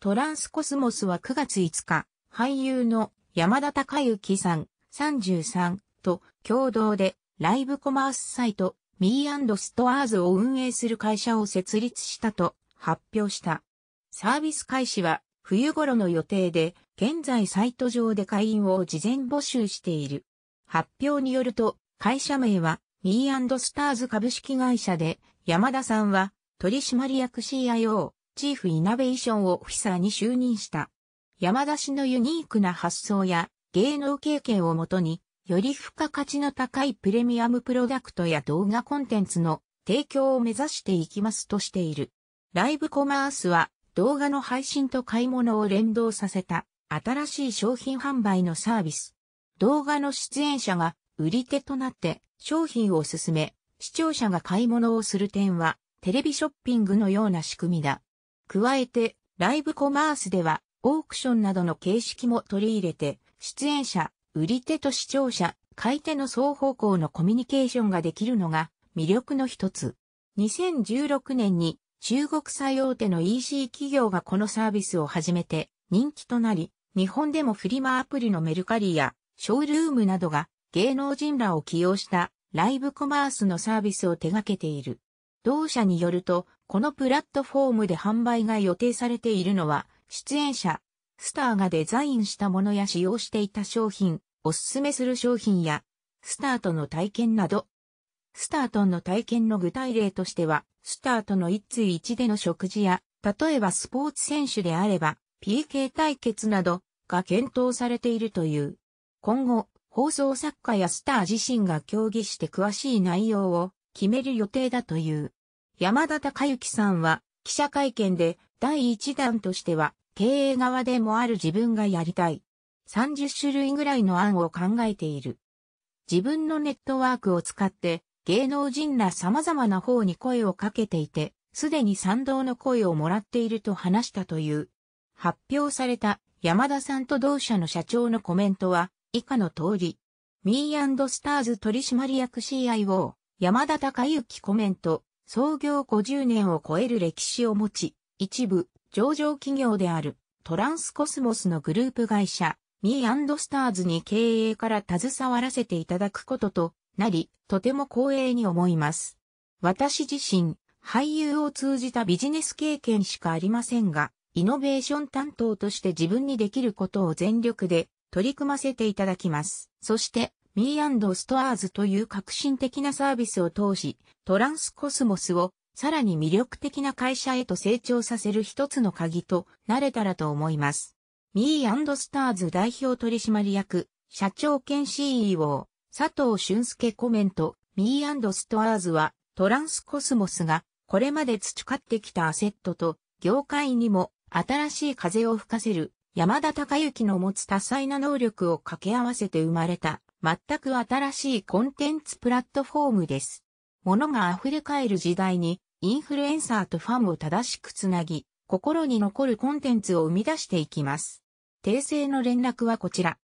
トランスコスモスは9月5日、俳優の山田孝之さん33と共同でライブコマースサイト Me& ストアーズを運営する会社を設立したと発表した。サービス開始は冬頃の予定で、現在サイト上で会員を事前募集している。発表によると、会社名は Me& スターズ株式会社で、山田さんは取締役 CIO、チーフイノベーションオフィサーに就任した。山田氏のユニークな発想や芸能経験をもとに、より付加価値の高いプレミアムプロダクトや動画コンテンツの提供を目指していきますとしている。ライブコマースは動画の配信と買い物を連動させた新しい商品販売のサービス。動画の出演者が売り手となって商品を進め、視聴者が買い物をする点はテレビショッピングのような仕組みだ。加えて、ライブコマースではオークションなどの形式も取り入れて、出演者、売り手と視聴者、買い手の双方向のコミュニケーションができるのが魅力の一つ。2016年に中国最大手の EC 企業がこのサービスを始めて人気となり、日本でもフリマアプリのメルカリやショールームなどが芸能人らを起用したライブコマースのサービスを手掛けている。同社によると、このプラットフォームで販売が予定されているのは、出演者、スターがデザインしたものや使用していた商品、おすすめする商品や、スタートの体験など。スタートの体験の具体例としては、スタートの一対一での食事や、例えばスポーツ選手であれば、PK 対決などが検討されているという。今後、放送作家やスター自身が協議して詳しい内容を決める予定だという。山田孝之さんは記者会見で第一弾としては経営側でもある自分がやりたい。30種類ぐらいの案を考えている。自分のネットワークを使って芸能人ら様々な方に声をかけていて、すでに賛同の声をもらっていると話したという。発表された山田さんと同社の社長のコメントは以下の通り。ミースターズ取締役 CIO 山田孝之コメント創業50年を超える歴史を持ち、一部上場企業であるトランスコスモスのグループ会社ミースターズに経営から携わらせていただくこととなり、とても光栄に思います。私自身、俳優を通じたビジネス経験しかありませんが、イノベーション担当として自分にできることを全力で取り組ませていただきます。そして、Me& ストアーズという革新的なサービスを通し、トランスコスモスをさらに魅力的な会社へと成長させる一つの鍵となれたらと思います。Me& スターズ代表取締役、社長兼 CEO、佐藤俊介コメント、Me& ストアーズはトランスコスモスがこれまで培ってきたアセットと業界にも新しい風を吹かせる山田孝之の持つ多彩な能力を掛け合わせて生まれた全く新しいコンテンツプラットフォームです。物が溢れ返る時代にインフルエンサーとファンを正しくつなぎ、心に残るコンテンツを生み出していきます。訂正の連絡はこちら。